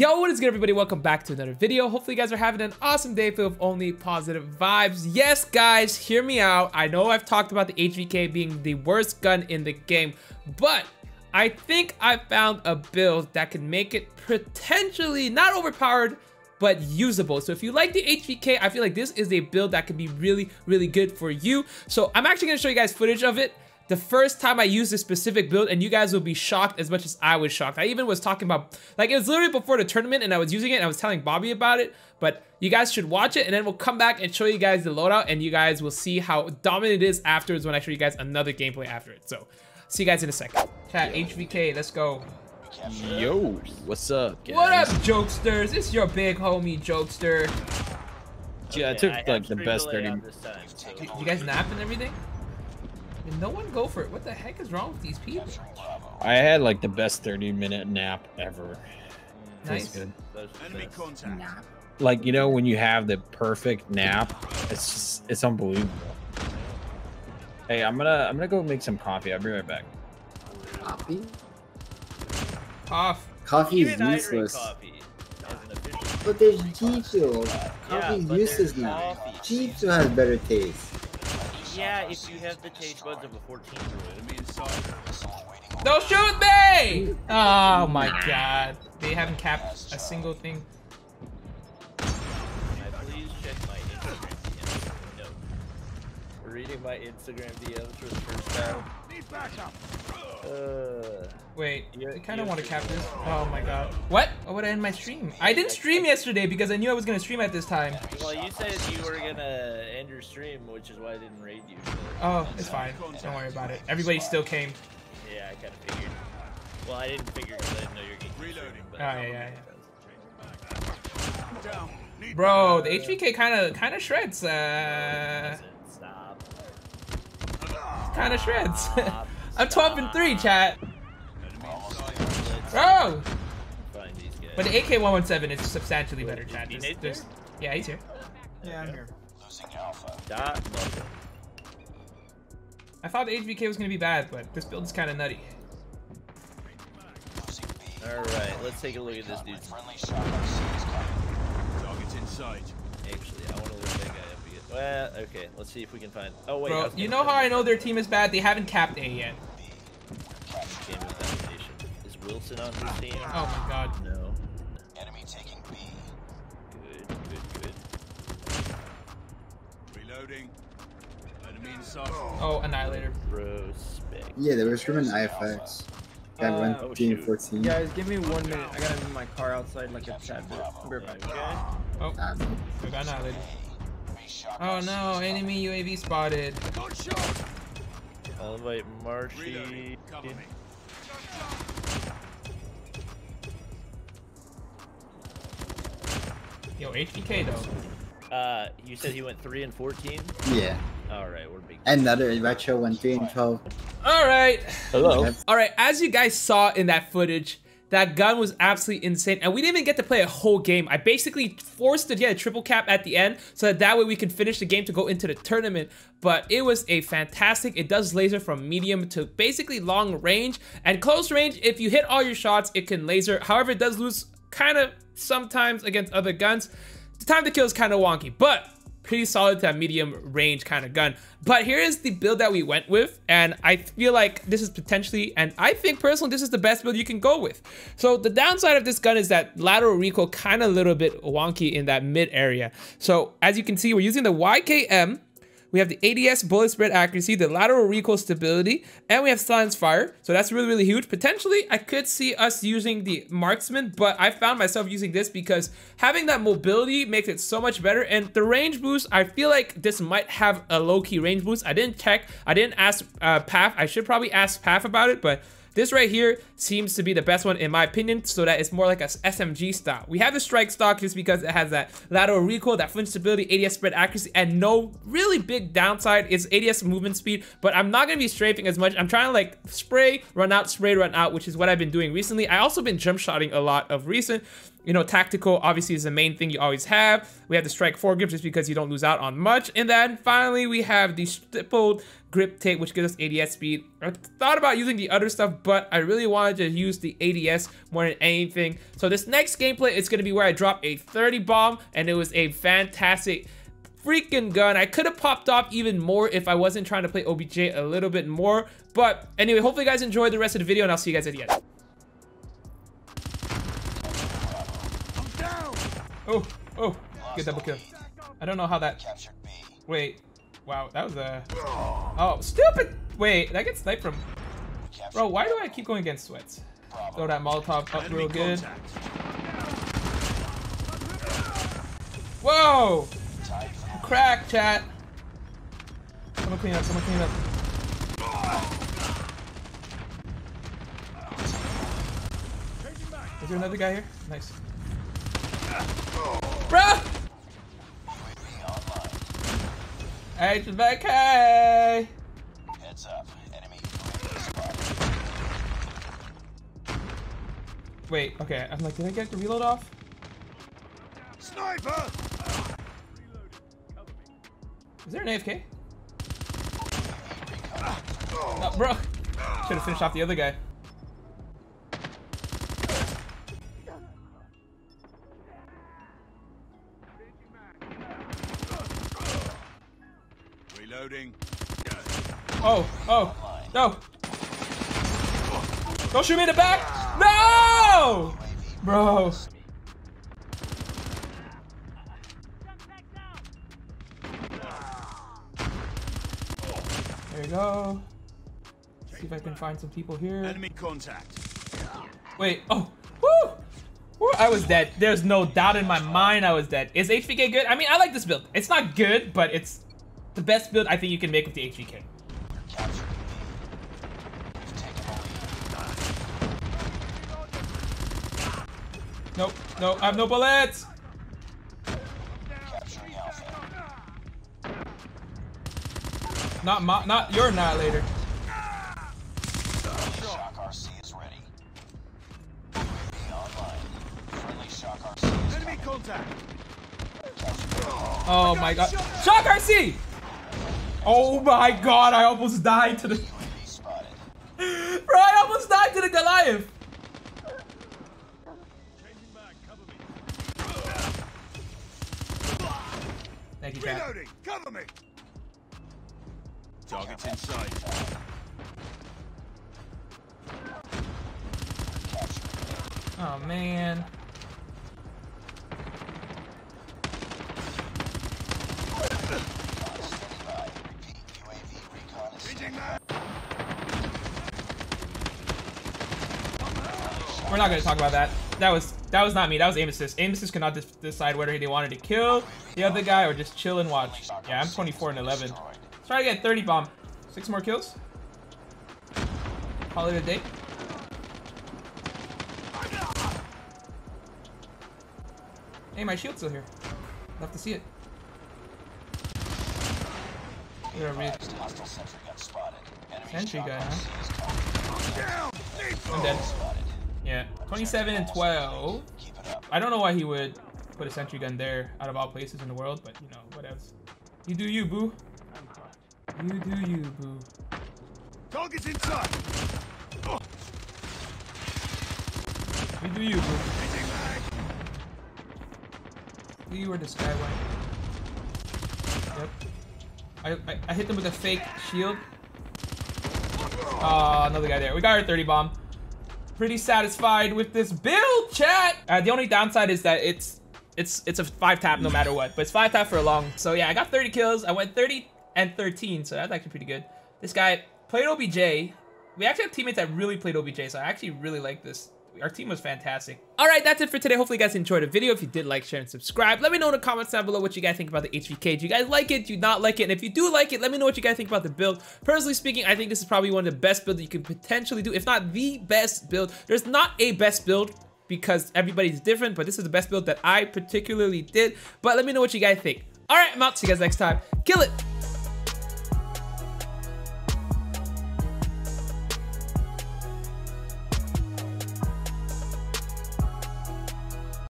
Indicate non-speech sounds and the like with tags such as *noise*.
Yo, what is good everybody? Welcome back to another video. Hopefully you guys are having an awesome day filled with only positive vibes. Yes, guys, hear me out. I know I've talked about the HVK being the worst gun in the game, but I think I found a build that can make it potentially not overpowered, but usable. So if you like the HVK, I feel like this is a build that could be really, really good for you. So I'm actually gonna show you guys footage of it the first time I used this specific build and you guys will be shocked as much as I was shocked. I even was talking about, like it was literally before the tournament and I was using it and I was telling Bobby about it, but you guys should watch it and then we'll come back and show you guys the loadout and you guys will see how dominant it is afterwards when I show you guys another gameplay after it. So see you guys in a second. Chat, HVK, let's go. Yo, what's up, guys? What up, jokesters? It's your big homie, jokester. Yeah, I took like the best 30 minutes. You guys nap and everything? No one go for it. What the heck is wrong with these people? I had like the best 30 minute nap ever. Nice. good. Enemy contact. Like you know when you have the perfect nap, it's just it's unbelievable. Hey, I'm gonna I'm gonna go make some coffee. I'll be right back. Coffee? Off. Coffee is useless. But there's G Fuel. Coffee yeah, is useless now. G Fuel has better taste. Yeah, if you have the taste buds of a 14 year old. Don't shoot me! Oh my god. They haven't capped a single thing. please check my Instagram No. Reading my Instagram DMs for the first time. Uh, Wait, I kind of want to cap this. Oh my god. What? What would I end my stream? I didn't stream yesterday because I knew I was going to stream at this time. Well, you said you were going to end your stream, which is why I didn't raid you. Oh, it's fine. Don't worry about it. Everybody still came. Yeah, I kind of figured. Well, I didn't figure because I didn't know you were getting reloading. Oh, yeah, yeah, yeah. Bro, the HVK kind of kind of shreds. Uh, Kind of shreds. *laughs* I'm 12 and 3, chat. Bro! But the AK-117 is substantially better, chat. There's, there's, yeah, he's here. Yeah, I'm here. I thought the HVK was going to be bad, but this build is kind of nutty. Alright, let's take a look at this dude. Target's in sight. Actually, I want to look at that guy up again. Well, okay, let's see if we can find... Oh, wait. Bro, you know how I know their team is bad? They haven't capped A yet. Is Wilson on his team? Oh my god. No. Reloading. Enemy inside. Oh, Annihilator. Prospect. Yeah, they were screaming IFX. Got uh, oh, 14. Guys, give me one minute. I gotta move my car outside like a chat bit. Be right back. Okay. Oh, we got Annihilator. Oh no, enemy UAV spotted. I'll invite Marshy. Yo, HVK though. Uh, you said he went 3 and 14? Yeah. Alright, we're big. Another retro went 3 and 12. Alright. Hello. Alright, as you guys saw in that footage, that gun was absolutely insane, and we didn't even get to play a whole game. I basically forced to get a triple cap at the end, so that that way we could finish the game to go into the tournament. But it was a fantastic, it does laser from medium to basically long range, and close range, if you hit all your shots, it can laser. However, it does lose kind of sometimes against other guns. Time to kill is kind of wonky, but pretty solid to that medium range kind of gun. But here is the build that we went with, and I feel like this is potentially, and I think personally this is the best build you can go with. So the downside of this gun is that lateral recoil kind of a little bit wonky in that mid area. So as you can see, we're using the YKM, we have the ADS bullet spread accuracy, the lateral recoil stability, and we have silence fire. So that's really, really huge. Potentially, I could see us using the marksman, but I found myself using this because having that mobility makes it so much better. And the range boost, I feel like this might have a low-key range boost. I didn't check. I didn't ask uh, Paf. I should probably ask Path about it, but this right here seems to be the best one in my opinion, so that it's more like a SMG style. We have the strike stock just because it has that lateral recoil, that flinch stability, ADS spread accuracy, and no really big downside is ADS movement speed, but I'm not gonna be strafing as much. I'm trying to like spray, run out, spray, run out, which is what I've been doing recently. I also been jump shotting a lot of recent. You know, tactical obviously is the main thing you always have. We have the strike foregrip just because you don't lose out on much. And then finally we have the stippled grip tape, which gives us ADS speed. I thought about using the other stuff, but I really wanted to use the ADS more than anything. So this next gameplay is gonna be where I drop a 30 bomb, and it was a fantastic freaking gun. I could have popped off even more if I wasn't trying to play OBJ a little bit more. But anyway, hopefully you guys enjoyed the rest of the video, and I'll see you guys at the end. Oh, oh, good double kill. I don't know how that... Wait, wow, that was a... Oh, stupid! Wait, that gets sniped from... Bro, why do I keep going against sweats? Throw that Molotov up real good. Whoa! Crack, chat. Someone clean up, someone clean up. Is there another guy here? Nice. Bruh! Hey, just back, hey! Heads up, enemy Wait, okay, I'm like, did I get the reload off? Sniper! Is there an AFK? Oh, bro! Should have finished off the other guy. Reloading. Oh, oh, no. Don't shoot me in the back. No! Bro. There you go. See if I can find some people here. Enemy contact. Wait, oh, woo! Woo, I was dead. There's no doubt in my mind I was dead. Is HVK good? I mean, I like this build. It's not good, but it's the best build I think you can make with the HVK. Nope, no, I have no bullets! Not my, not your annihilator. Shock RC is ready. Enemy contact. Oh my god. Shock RC! Oh my god, I almost died to the... Bro, I almost died to the Goliath! Thank you, Cat. Cover me! Target's in sight. Oh man. We're not gonna talk about that. That was that was not me. That was aim assist. Aim assist cannot decide whether they wanted to kill the other guy or just chill and watch. Yeah, I'm 24 and 11. Let's Try to get 30 bomb. Six more kills. Call it a day. Hey, my shield's still here. Love to see it. Sentry guy, huh? I'm dead. Yeah, 27 and 12. I don't know why he would put a sentry gun there out of all places in the world, but you know, what else? You do you, boo. You do you, boo. Target's inside. You do you, boo. We were the skyway. Yep. I, I, I hit them with a fake shield. Oh, another guy there. We got our 30 bomb. Pretty satisfied with this build, chat. Uh, the only downside is that it's it's it's a five tap no matter what, but it's five tap for a long. So yeah, I got 30 kills. I went 30 and 13, so that's actually pretty good. This guy played OBJ. We actually have teammates that really played OBJ, so I actually really like this. Our team was fantastic. All right, that's it for today. Hopefully you guys enjoyed the video. If you did, like, share, and subscribe. Let me know in the comments down below what you guys think about the HVK. Do you guys like it? Do you not like it? And if you do like it, let me know what you guys think about the build. Personally speaking, I think this is probably one of the best builds you can potentially do, if not the best build. There's not a best build because everybody's different, but this is the best build that I particularly did. But let me know what you guys think. All right, I'm out. See you guys next time. Kill it.